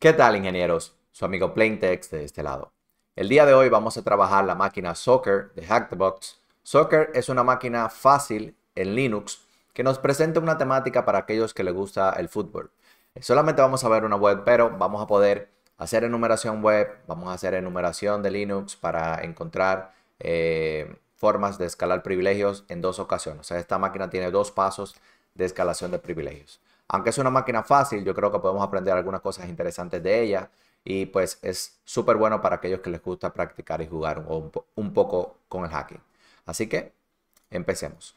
¿Qué tal ingenieros? Su amigo Plaintext de este lado. El día de hoy vamos a trabajar la máquina Soccer de Hackthebox. Soccer es una máquina fácil en Linux que nos presenta una temática para aquellos que les gusta el fútbol. Solamente vamos a ver una web, pero vamos a poder hacer enumeración web, vamos a hacer enumeración de Linux para encontrar eh, formas de escalar privilegios en dos ocasiones. Esta máquina tiene dos pasos de escalación de privilegios. Aunque es una máquina fácil, yo creo que podemos aprender algunas cosas interesantes de ella y pues es súper bueno para aquellos que les gusta practicar y jugar un, un poco con el hacking. Así que empecemos.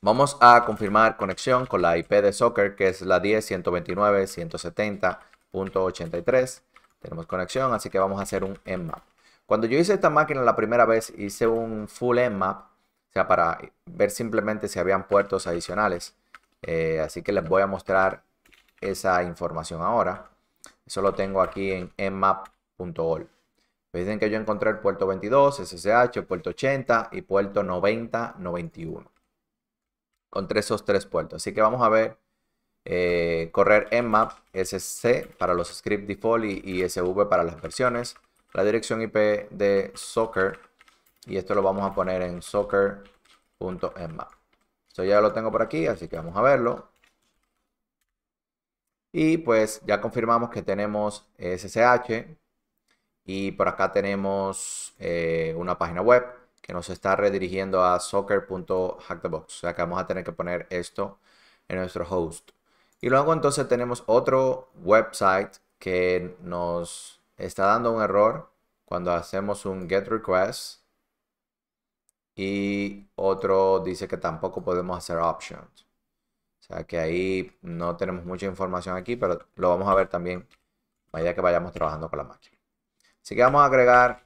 Vamos a confirmar conexión con la IP de Soccer, que es la 10.129.170.83. Tenemos conexión, así que vamos a hacer un Nmap. Cuando yo hice esta máquina la primera vez, hice un full Nmap, o sea, para ver simplemente si habían puertos adicionales. Eh, así que les voy a mostrar esa información ahora. Eso lo tengo aquí en nmap.org. Dicen que yo encontré el puerto 22, SSH, puerto 80 y puerto 9091. Encontré esos tres puertos. Así que vamos a ver eh, correr nmap sc para los scripts default y, sv para las versiones. La dirección IP de soccer. Y esto lo vamos a poner en soccer.nmap. Esto ya lo tengo por aquí, así que vamos a verlo. Y pues ya confirmamos que tenemos SSH. Y por acá tenemos eh, una página web que nos está redirigiendo a soccer.hackthebox. O sea que vamos a tener que poner esto en nuestro host. Y luego entonces tenemos otro website que nos está dando un error cuando hacemos un get request. Y otro dice que tampoco podemos hacer options. O sea que ahí no tenemos mucha información aquí, pero lo vamos a ver también vaya que vayamos trabajando con la máquina. Así que vamos a agregar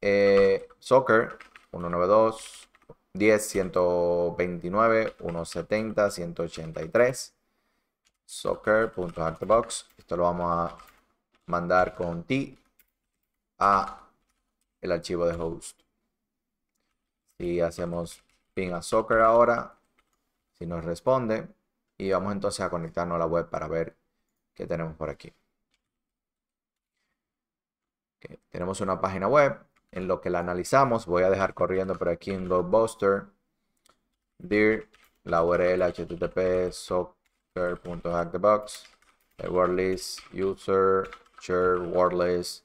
eh, soccer 192, 10, 129, 170, 183. Soccer.artbox. Esto lo vamos a mandar con T a el archivo de host. Si hacemos ping a soccer ahora, si nos responde, y vamos entonces a conectarnos a la web para ver qué tenemos por aquí. Tenemos una página web en lo que la analizamos, voy a dejar corriendo por aquí en Loadbuster. dir la URL http soccer.hackthebox, wordlist user, share wordlist,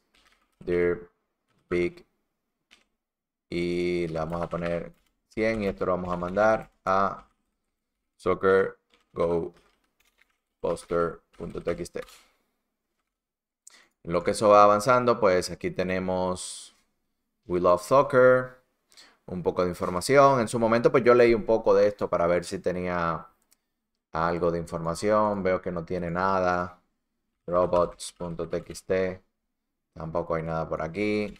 dir big y le vamos a poner 100 y esto lo vamos a mandar a soccer go poster.txt. En lo que eso va avanzando, pues aquí tenemos We Love Soccer, un poco de información. En su momento, pues yo leí un poco de esto para ver si tenía algo de información. Veo que no tiene nada. Robots.txt. Tampoco hay nada por aquí.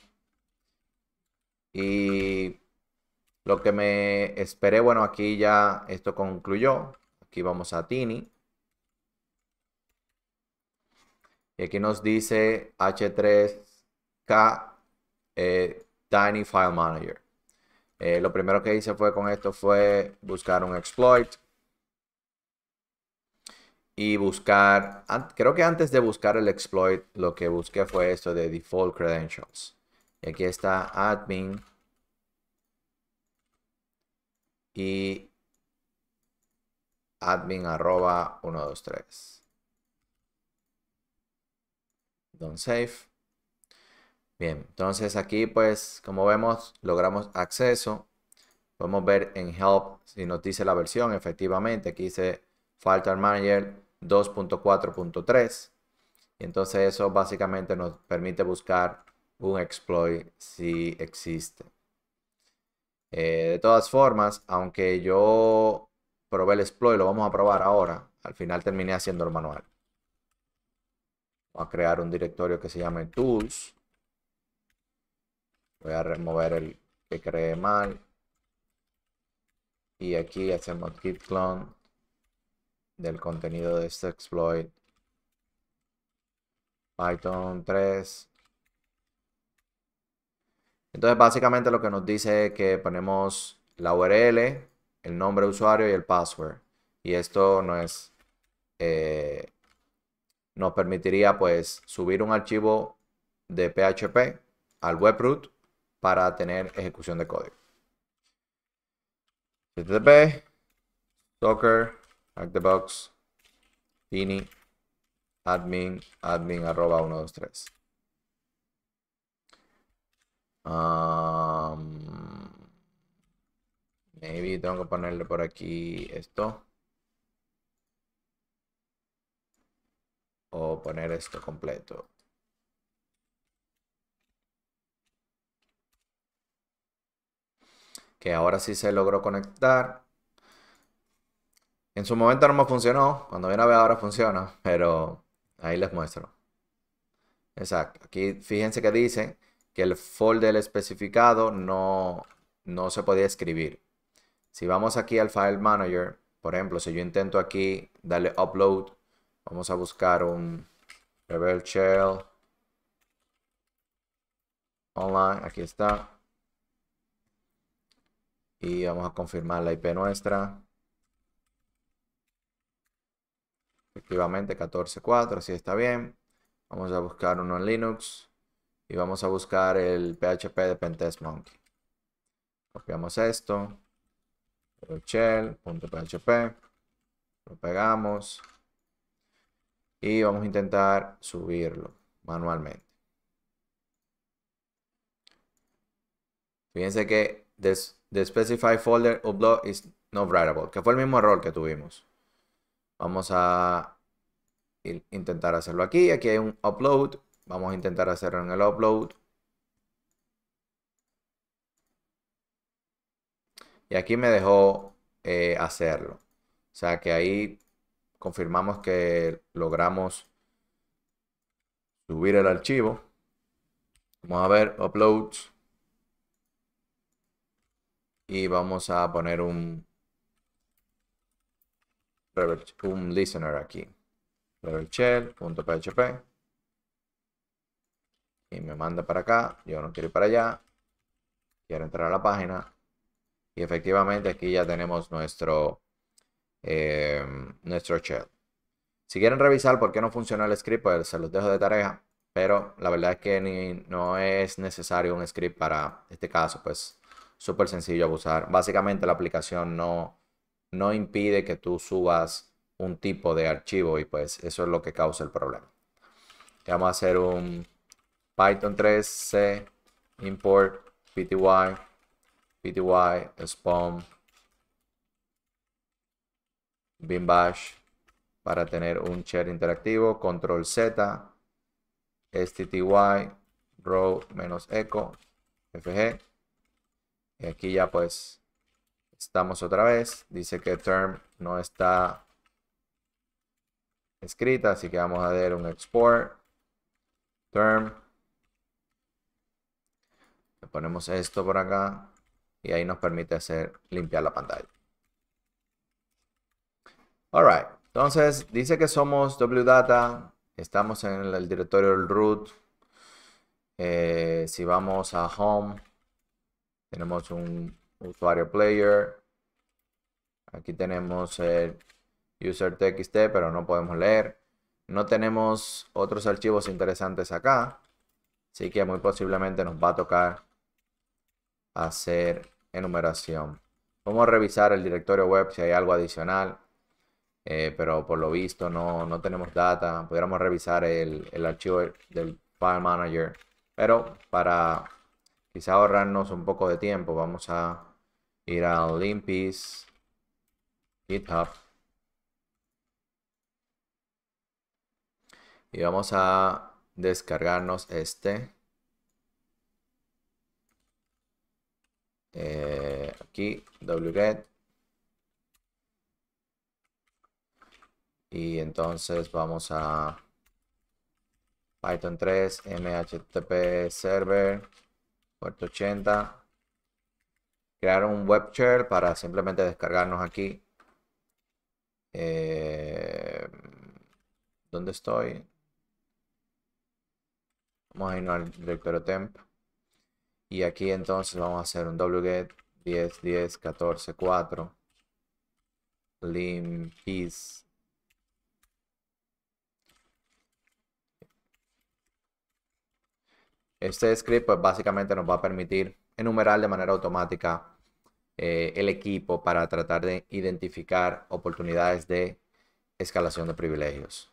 Y lo que me esperé, bueno, aquí ya esto concluyó. Aquí vamos a Tini. Y aquí nos dice H3K eh, Tiny File Manager. Eh, lo primero que hice fue con esto fue buscar un exploit. Y buscar, creo que antes de buscar el exploit, lo que busqué fue esto de default credentials. Aquí está admin. Y admin arroba 123. Don't save. Bien, entonces aquí pues como vemos logramos acceso. Podemos ver en Help si nos dice la versión. Efectivamente aquí dice Filter Manager 2.4.3. Y entonces eso básicamente nos permite buscar un exploit si existe. Eh, de todas formas, aunque yo probé el exploit, lo vamos a probar ahora. Al final terminé haciendo el manual. Vamos a crear un directorio que se llame Tools. Voy a remover el que cree mal. Y aquí hacemos git clone del contenido de este exploit. Python 3. Entonces básicamente lo que nos dice es que ponemos la URL, el nombre de usuario y el password. Y esto no eh, nos permitiría pues subir un archivo de PHP al webroot para tener ejecución de código. http docker hack the box ini admin admin arroba 123 maybe tengo que ponerle por aquí esto o poner esto completo que ahora sí se logró conectar. En su momento no me funcionó, cuando viene a ver ahora funciona, pero ahí les muestro. Exacto, aquí fíjense que dice que el folder especificado no, no se podía escribir. Si vamos aquí al File Manager, por ejemplo, si yo intento aquí darle Upload, vamos a buscar un Rebel Shell Online, aquí está y vamos a confirmar la IP nuestra. Efectivamente 14.4, así está bien. Vamos a buscar uno en Linux y vamos a buscar el PHP de Pentest Monkey. Copiamos esto, shell.php, lo pegamos y vamos a intentar subirlo manualmente. Fíjense que The specify folder upload is not writable, que fue el mismo error que tuvimos. Vamos a intentar hacerlo aquí. Aquí hay un upload. Vamos a intentar hacerlo en el upload. Y aquí me dejó eh, hacerlo. O sea que ahí confirmamos que logramos subir el archivo. Vamos a ver uploads y vamos a poner un, un listener aquí. shell.php y me manda para acá. Yo no quiero ir para allá. Quiero entrar a la página. Y efectivamente aquí ya tenemos nuestro, eh, nuestro shell. Si quieren revisar por qué no funciona el script, pues se los dejo de tarea. Pero la verdad es que ni, no es necesario un script para este caso, pues súper sencillo a usar. Básicamente la aplicación no, no impide que tú subas un tipo de archivo y pues eso es lo que causa el problema. Vamos a hacer un Python 3 C import pty pty spawn bin bash para tener un share interactivo control z stty row menos echo fg y aquí ya pues estamos otra vez. Dice que term no está escrita, así que vamos a dar un export. Term. Ponemos esto por acá y ahí nos permite hacer limpiar la pantalla. Alright, entonces dice que somos wdata, estamos en el directorio del root. Eh, si vamos a home, tenemos un usuario player. Aquí tenemos el user txt, pero no podemos leer. No tenemos otros archivos interesantes acá. Así que muy posiblemente nos va a tocar hacer enumeración. Vamos a revisar el directorio web si hay algo adicional. Eh, pero por lo visto no, no tenemos data. Pudiéramos revisar el, el archivo del file manager. Pero para quizá ahorrarnos un poco de tiempo, vamos a ir a Limpis, GitHub. Y vamos a descargarnos este. Eh, aquí, wget. Y entonces vamos a Python 3, MHTTP server puerto 80. Crear un web share para simplemente descargarnos aquí. Eh, ¿Dónde estoy? Vamos a irnos al directorio temp. Y aquí entonces vamos a hacer un wget 10, 10, 14, 4. Limpis. Este script pues, básicamente nos va a permitir enumerar de manera automática eh, el equipo para tratar de identificar oportunidades de escalación de privilegios.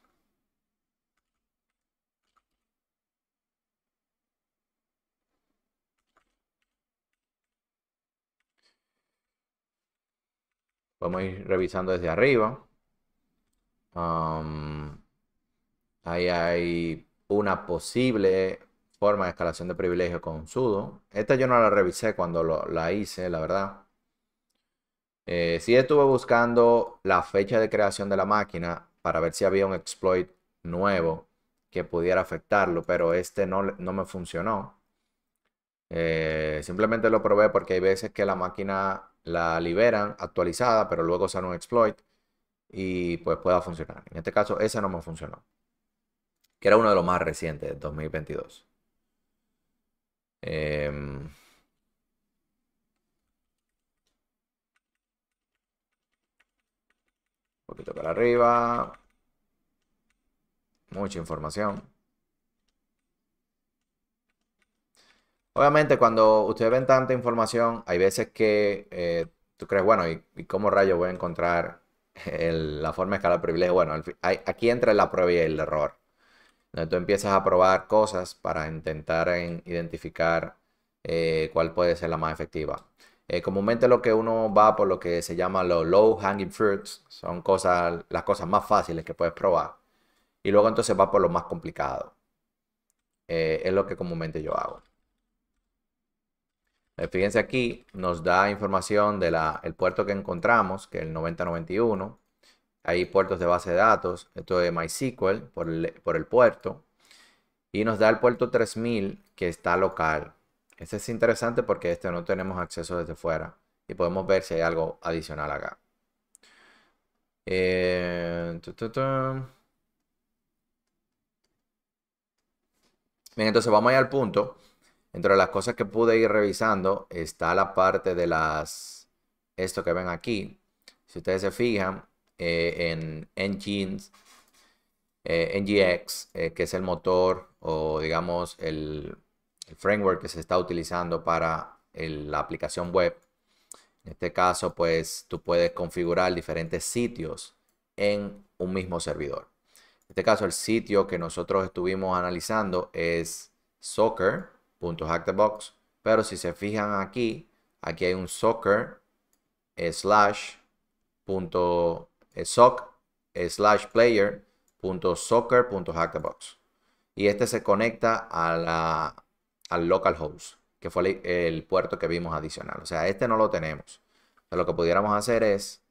A ir revisando desde arriba. Ahí hay una posible forma de escalación de privilegio con sudo. Esta yo no la revisé cuando la hice, la verdad. Eh, sí estuve buscando la fecha de creación de la máquina para ver si había un exploit nuevo que pudiera afectarlo, pero este no, no me funcionó. Eh, simplemente lo probé porque hay veces que la máquina la liberan actualizada, pero luego sale un exploit y pues pueda funcionar. En este caso, ese no me funcionó, que era uno de los más recientes de 2022. Em, un poquito para arriba. Mucha información. Obviamente, cuando ustedes ven tanta información, hay veces que eh, tú crees, bueno, ¿y, cómo rayo voy a encontrar la forma de escalar privilegio? Bueno, aquí entra la prueba y el error. Donde tú empiezas a probar cosas para intentar identificar eh, cuál puede ser la más efectiva. Eh, comúnmente lo que uno va por lo que se llama los low hanging fruits, son cosas, las cosas más fáciles que puedes probar. Y luego entonces va por lo más complicado. es lo que comúnmente yo hago. Eh, fíjense aquí, nos da información del puerto que encontramos, que es el 9091. Hay puertos de base de datos, esto es MySQL por el, por el puerto. Y nos da el puerto 3000 que está local. Este es interesante porque este no tenemos acceso desde fuera. Y podemos ver si hay algo adicional acá. Eh, Bien, entonces vamos a ir al punto entre las cosas que pude ir revisando está la parte de las, esto que ven aquí. Si ustedes se fijan eh, en Engines, eh, NGX, eh, que es el motor o digamos el, framework que se está utilizando para la aplicación web. En este caso, pues tú puedes configurar diferentes sitios en un mismo servidor. En este caso, el sitio que nosotros estuvimos analizando es Soccer box Pero si se fijan aquí, aquí hay un soccer slash punto eh, soc slash player punto soccer punto box Y este se conecta a la, al localhost, que fue el, puerto que vimos adicional. O sea, este no lo tenemos. lo que pudiéramos hacer es,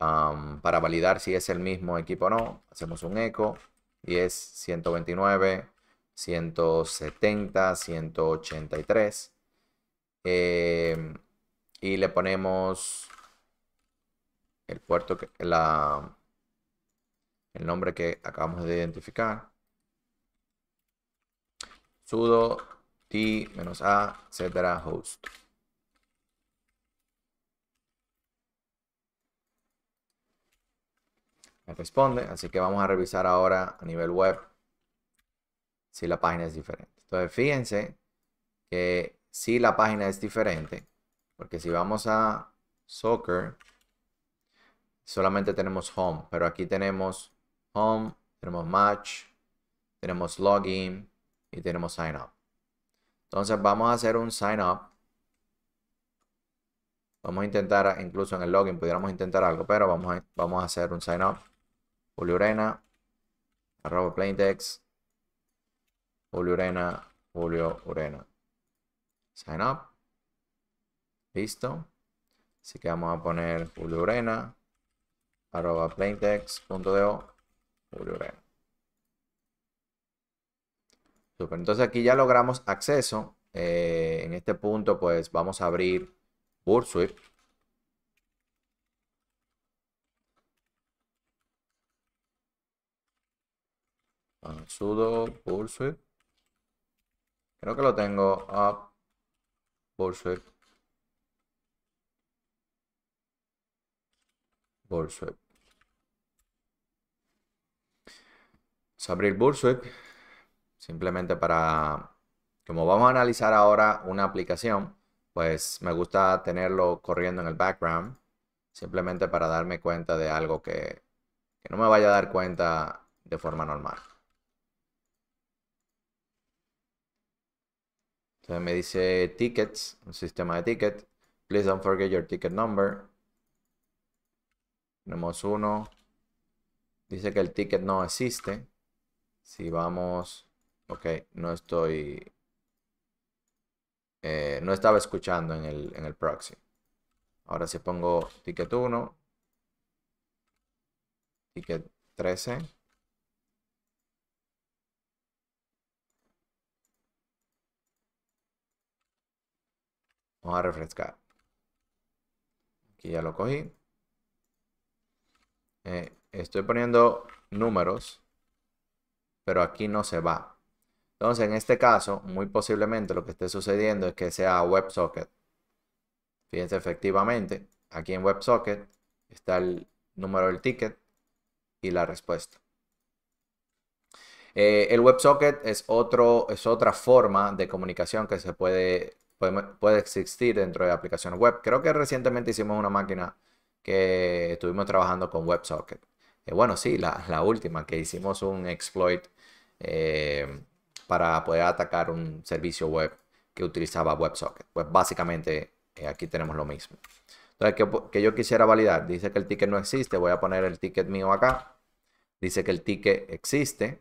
um, para validar si es el mismo equipo o no, hacemos un eco y es 129 170, 183. Em, y le ponemos el puerto, que, la, el nombre que acabamos de identificar. sudo t-a, etcétera, host. Me responde, así que vamos a revisar ahora a nivel web si la página es diferente. Entonces, fíjense que si la página es diferente, porque si vamos a soccer, solamente tenemos home, pero aquí tenemos home, tenemos match, tenemos login y tenemos sign up. Entonces vamos a hacer un sign up. Vamos a intentar, incluso en el login pudiéramos intentar algo, pero vamos a, vamos a hacer un sign up. Julio Urena, arroba plaintext, Julio Urena, Julio Urena. Sign up. Listo. Así que vamos a poner Julio Urena, arroba plaintext.do, Julio Urena. Super. Entonces aquí ya logramos acceso. Eh, en este punto, pues vamos a abrir Burswip. sudo Burswip. Creo que lo tengo up. Bullswip. Bullswip. Vamos a abrir Bullswip. Simplemente para como vamos a analizar ahora una aplicación, pues me gusta tenerlo corriendo en el background, simplemente para darme cuenta de algo que, que no me vaya a dar cuenta de forma normal. Entonces me dice tickets, un sistema de tickets. Please don't forget your ticket number. Tenemos uno. Dice que el ticket no existe. Si vamos... Ok, no estoy... Eh, no estaba escuchando en el, en el proxy. Ahora si pongo ticket 1, ticket 13. Vamos a refrescar. Aquí ya lo cogí. Eh, estoy poniendo números, pero aquí no se va. Entonces, en este caso, muy posiblemente lo que esté sucediendo es que sea WebSocket. Fíjense, efectivamente, aquí en WebSocket está el número del ticket y la respuesta. Eh, el WebSocket es, otro, es otra forma de comunicación que se puede, puede, existir dentro de aplicaciones web. Creo que recientemente hicimos una máquina que estuvimos trabajando con WebSocket. Eh, bueno, sí, la, última, que hicimos un exploit eh, para poder atacar un servicio web que utilizaba WebSocket. Pues básicamente aquí tenemos lo mismo. Entonces, que, yo quisiera validar, dice que el ticket no existe, voy a poner el ticket mío acá. Dice que el ticket existe.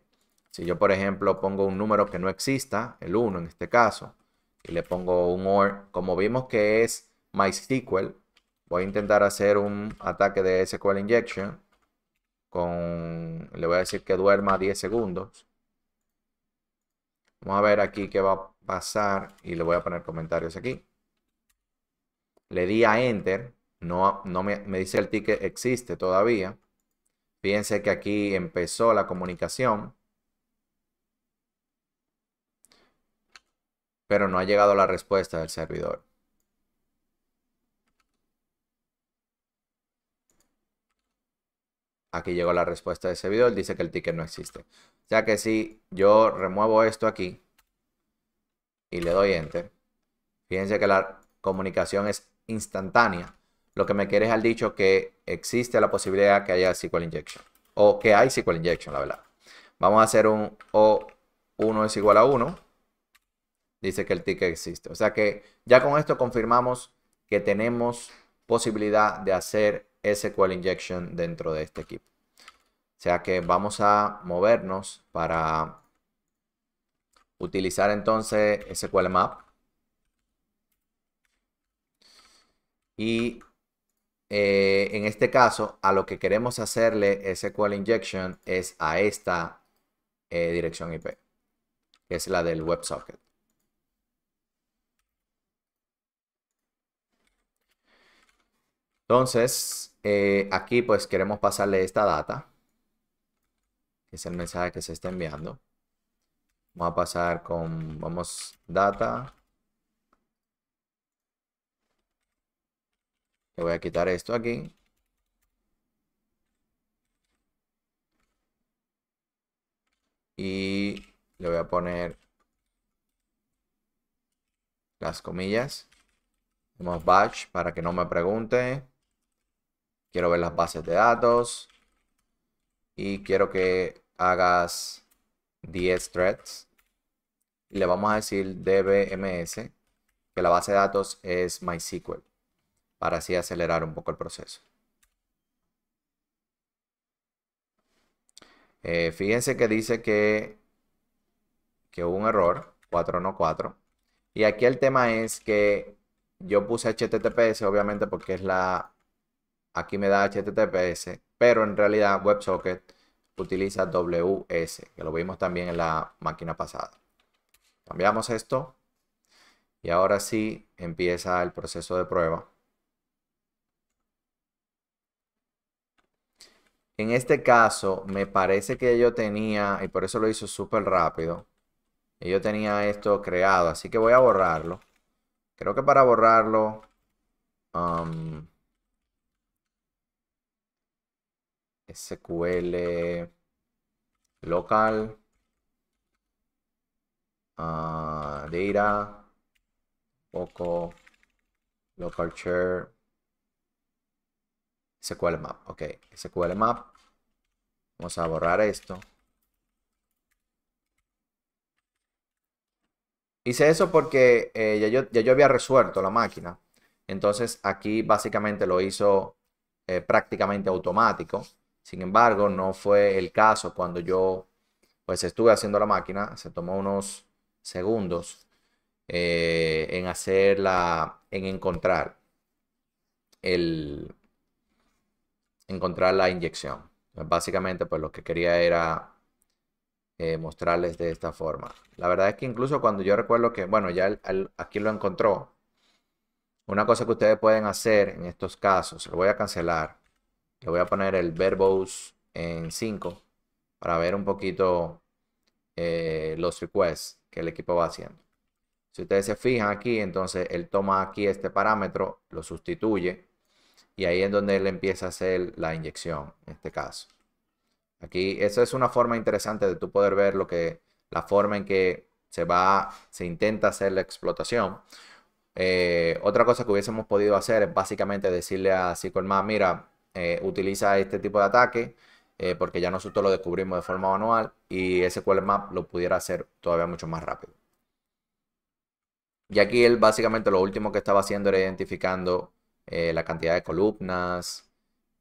Si yo, por ejemplo, pongo un número que no exista, el 1 en este caso, y le pongo un OR, como vimos que es MySQL, voy a intentar hacer un ataque de SQL injection con, le voy a decir que duerma 10 segundos. Vamos a ver aquí qué va a pasar y le voy a poner comentarios aquí le di a enter, no, no me, dice el ticket existe todavía. Fíjense que aquí empezó la comunicación. Pero no ha llegado la respuesta del servidor. Aquí llegó la respuesta del servidor, dice que el ticket no existe. O sea que si yo remuevo esto aquí y le doy enter, fíjense que la comunicación es instantánea, lo que me quiere es al dicho que existe la posibilidad que haya SQL injection. O que hay SQL injection, la verdad. Vamos a hacer un O1 es igual a 1. Dice que el ticket existe. O sea que ya con esto confirmamos que tenemos posibilidad de hacer SQL injection dentro de este equipo. O sea que vamos a movernos para utilizar entonces SQL Map Y eh, en este caso, a lo que queremos hacerle SQL injection es a esta eh, dirección IP, que es la del WebSocket. Entonces, eh, aquí pues queremos pasarle esta data, que es el mensaje que se está enviando. Vamos a pasar con, vamos, data Le voy a quitar esto aquí. Y le voy a poner las comillas. Tenemos batch para que no me pregunte. Quiero ver las bases de datos. Y quiero que hagas 10 threads. Y le vamos a decir dbms que la base de datos es MySQL para así acelerar un poco el proceso. Eh, fíjense que dice que, que hubo un error, 4 no 4. Y aquí el tema es que yo puse HTTPS, obviamente porque es la... Aquí me da HTTPS, pero en realidad WebSocket utiliza WS, que lo vimos también en la máquina pasada. Cambiamos esto y ahora sí empieza el proceso de prueba. En este caso, me parece que yo tenía, y por eso lo hizo súper rápido, yo tenía esto creado, así que voy a borrarlo. Creo que para borrarlo, um, SQL local, uh, data, poco, local share, SQL map. Ok, SQL map. Vamos a borrar esto. Hice eso porque eh, ya, yo, ya, yo, había resuelto la máquina. Entonces aquí básicamente lo hizo eh, prácticamente automático. Sin embargo, no fue el caso cuando yo pues estuve haciendo la máquina. Se tomó unos segundos eh, en hacerla, en encontrar el encontrar la inyección. Básicamente, pues lo que quería era eh, mostrarles de esta forma. La verdad es que incluso cuando yo recuerdo que, bueno, ya aquí lo encontró. Una cosa que ustedes pueden hacer en estos casos, lo voy a cancelar. Le voy a poner el verbose en 5 para ver un poquito eh, los requests que el equipo va haciendo. Si ustedes se fijan aquí, entonces él toma aquí este parámetro, lo sustituye y ahí es donde él empieza a hacer la inyección, en este caso. Aquí, eso es una forma interesante de tú poder ver lo que, la forma en que se va, se intenta hacer la explotación. Eh, otra cosa que hubiésemos podido hacer es básicamente decirle a SQL mira, eh, utiliza este tipo de ataque, eh, porque ya nosotros lo descubrimos de forma manual y SQL Map lo pudiera hacer todavía mucho más rápido. Y aquí él básicamente lo último que estaba haciendo era identificando la cantidad de columnas,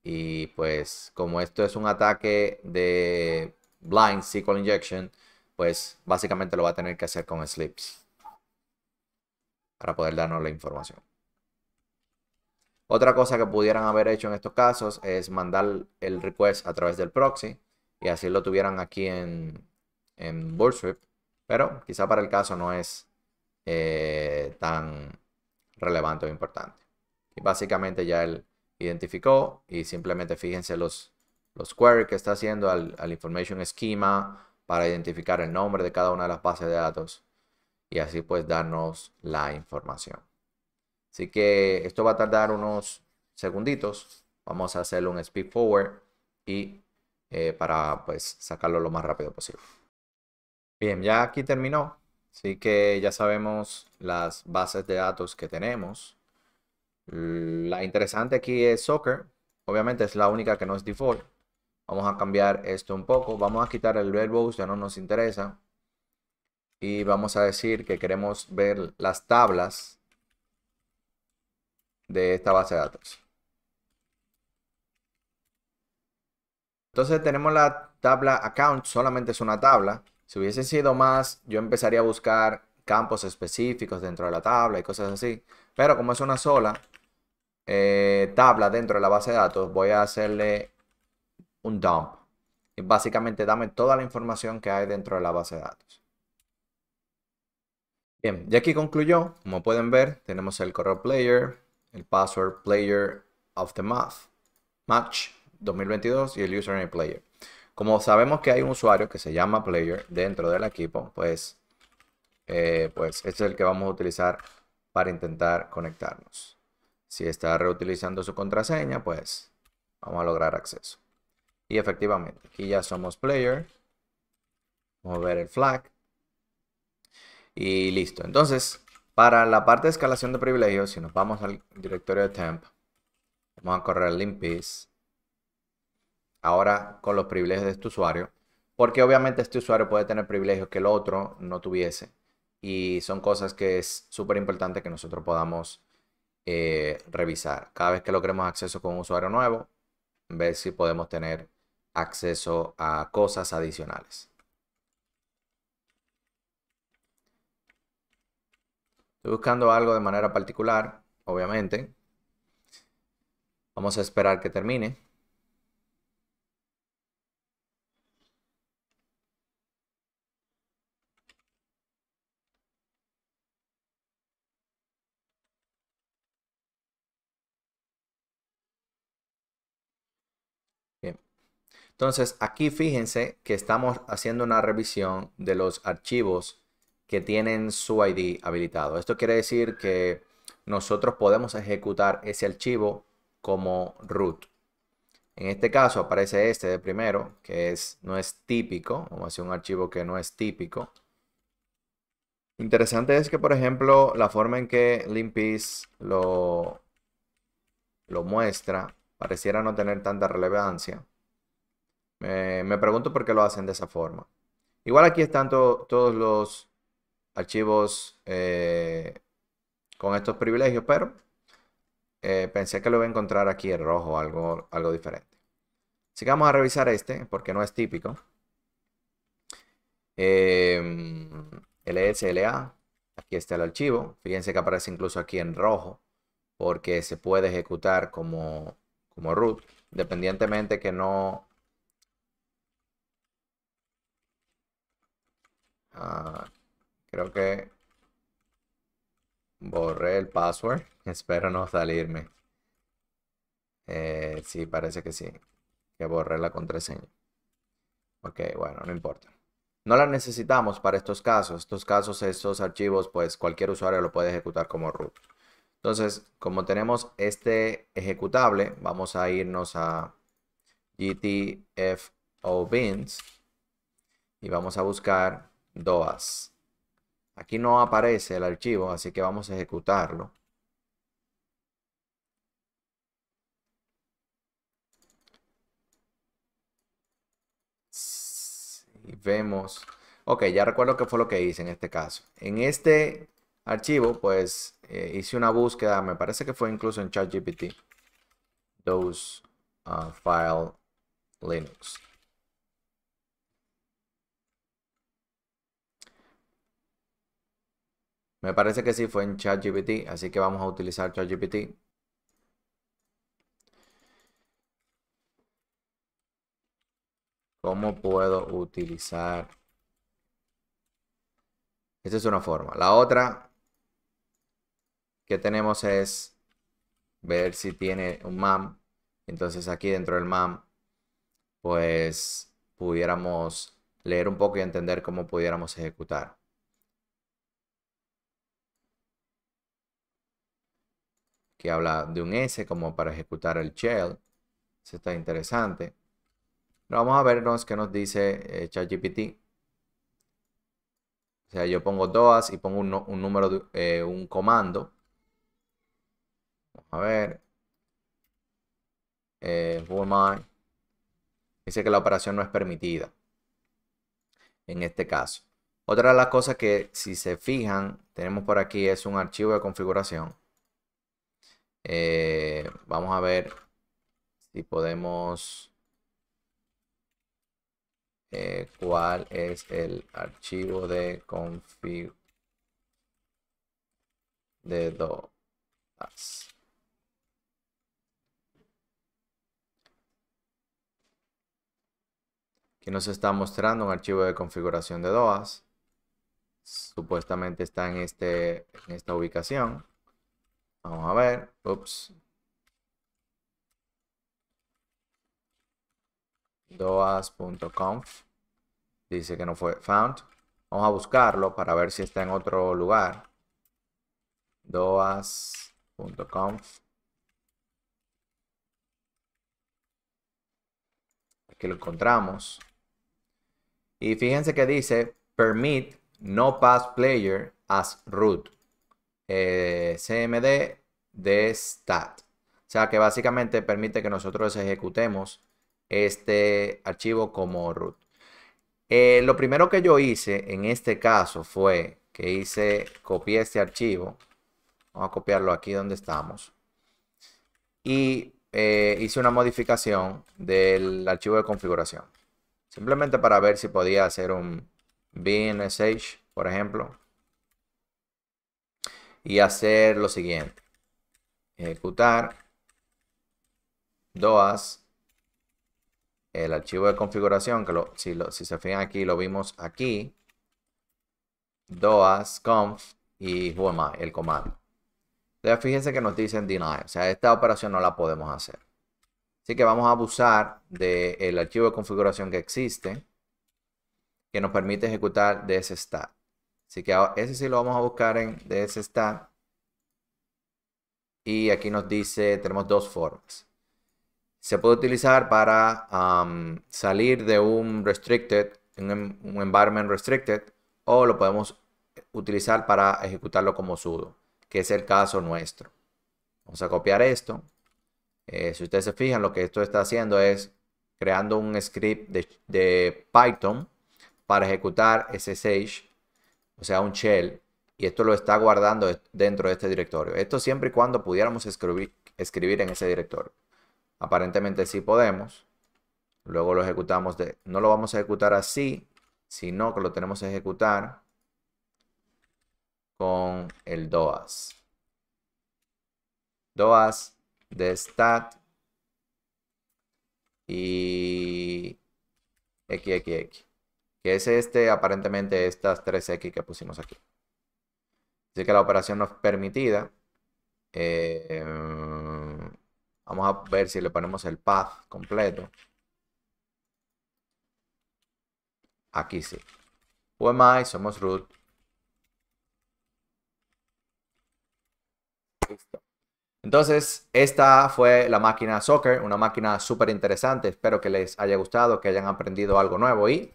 y pues como esto es un ataque de blind SQL injection, pues básicamente lo va a tener que hacer con slips para poder darnos la información. Otra cosa que pudieran haber hecho en estos casos es mandar el request a través del proxy y así lo tuvieran aquí en, en pero quizá para el caso no es eh, tan relevante o importante. Y básicamente ya el identificó y simplemente fíjense los, los queries que está haciendo al, al information schema para identificar el nombre de cada una de las bases de datos y así pues darnos la información. Así que esto va a tardar unos segunditos. Vamos a hacerle un speed forward y eh, para pues sacarlo lo más rápido posible. Bien, ya aquí terminó. Así que ya sabemos las bases de datos que tenemos. La interesante aquí es Soccer. Obviamente es la única que no es default. Vamos a cambiar esto un poco. Vamos a quitar el verbose, ya no nos interesa. Y vamos a decir que queremos ver las tablas de esta base de datos. Entonces tenemos la tabla account, solamente es una tabla. Si hubiese sido más, yo empezaría a buscar campos específicos dentro de la tabla y cosas así. Pero como es una sola, eh, tabla dentro de la base de datos, voy a hacerle un dump. Y básicamente dame toda la información que hay dentro de la base de datos. Bien, ya aquí concluyó. Como pueden ver, tenemos el correo player, el password player of the month, match 2022 y el username player. Como sabemos que hay un usuario que se llama player dentro del equipo, pues, eh, pues este es el que vamos a utilizar para intentar conectarnos. Si está reutilizando su contraseña, pues vamos a lograr acceso. Y efectivamente, aquí ya somos player. Vamos a ver el flag. Y listo. Entonces, para la parte de escalación de privilegios, si nos vamos al directorio de temp, vamos a correr el limpis. Ahora con los privilegios de este usuario. Porque obviamente este usuario puede tener privilegios que el otro no tuviese. Y son cosas que es súper importante que nosotros podamos eh, revisar. Cada vez que logremos acceso con un usuario nuevo, ver si podemos tener acceso a cosas adicionales. Estoy buscando algo de manera particular, obviamente. Vamos a esperar que termine. Entonces, aquí fíjense que estamos haciendo una revisión de los archivos que tienen su ID habilitado. Esto quiere decir que nosotros podemos ejecutar ese archivo como root. En este caso aparece este de primero, que es, no es típico. Vamos a hacer un archivo que no es típico. Interesante es que, por ejemplo, la forma en que Limpis lo, lo muestra pareciera no tener tanta relevancia. Me, pregunto por qué lo hacen de esa forma. Igual aquí están todos los archivos eh, con estos privilegios, pero eh, pensé que lo iba a encontrar aquí en rojo, algo, algo diferente. Vamos a revisar este, porque no es típico. Eh, LSLA, aquí está el archivo. Fíjense que aparece incluso aquí en rojo, porque se puede ejecutar como, como root, independientemente que no... Ah, creo que borré el password. Espero no salirme. Eh, sí, parece que sí. Que borré la contraseña. Ok, bueno, no importa. No la necesitamos para estos casos. Estos casos, estos archivos, pues cualquier usuario lo puede ejecutar como root. Entonces, como tenemos este ejecutable, vamos a irnos a GTFO bins y vamos a buscar DOAS. Aquí no aparece el archivo, así que vamos a ejecutarlo. Y vemos, ok, ya recuerdo qué fue lo que hice en este caso. En este archivo, pues eh, hice una búsqueda, me parece que fue incluso en ChatGPT. Those uh, file Linux. Me parece que sí fue en ChatGPT, así que vamos a utilizar ChatGPT. ¿Cómo puedo utilizar? Esa es una forma. La otra que tenemos es ver si tiene un MAM. Entonces aquí dentro del MAM, pues pudiéramos leer un poco y entender cómo pudiéramos ejecutar. Que habla de un S como para ejecutar el shell. Eso está interesante. vamos a vernos qué nos dice eh, ChatGPT. O sea, yo pongo DOAS y pongo un, número, eh, un comando. Vamos a ver. Eh, who am I? Dice que la operación no es permitida. En este caso. Otra de las cosas que si se fijan, tenemos por aquí es un archivo de configuración. Eh, vamos a ver si podemos... Eh, cuál es el archivo de config de DOAS. Aquí nos está mostrando un archivo de configuración de DOAS. Supuestamente está en, este, en esta ubicación. Vamos a ver. Ups. doas.conf dice que no fue found. Vamos a buscarlo para ver si está en otro lugar. doas.conf Aquí lo encontramos. Y fíjense que dice permit no pass player as root. Eh, cmd de stat. O sea que básicamente permite que nosotros ejecutemos este archivo como root. Eh, lo primero que yo hice en este caso fue que hice, copié este archivo. Vamos a copiarlo aquí donde estamos. Y eh, hice una modificación del archivo de configuración. Simplemente para ver si podía hacer un bnsh, por ejemplo y hacer lo siguiente. Ejecutar DOAS, el archivo de configuración, que lo, si, lo, si se fijan aquí, lo vimos aquí. DOAS conf y who el comando. Entonces fíjense que nos dicen deny, o sea, esta operación no la podemos hacer. Así que vamos a abusar del archivo de configuración que existe, que nos permite ejecutar de ese stat. Así que ese sí lo vamos a buscar en stat Y aquí nos dice, tenemos dos formas. Se puede utilizar para salir de un restricted, un, un environment restricted, o lo podemos utilizar para ejecutarlo como sudo, que es el caso nuestro. Vamos a copiar esto. Eh, si ustedes se fijan, lo que esto está haciendo es creando un script de, de Python para ejecutar SSH, o sea, un shell, y esto lo está guardando dentro de este directorio. Esto siempre y cuando pudiéramos escribir, escribir en ese directorio. Aparentemente sí podemos. Luego lo ejecutamos de... No lo vamos a ejecutar así, sino que lo tenemos que ejecutar con el DOAS. DOAS de stat y XXX, que es este, aparentemente estas 3X que pusimos aquí. Así que la operación no es permitida. Eh, vamos a ver si le ponemos el path completo. Aquí sí. UMI, somos root. Listo. Entonces, esta fue la máquina Soccer, una máquina súper interesante. Espero que les haya gustado, que hayan aprendido algo nuevo y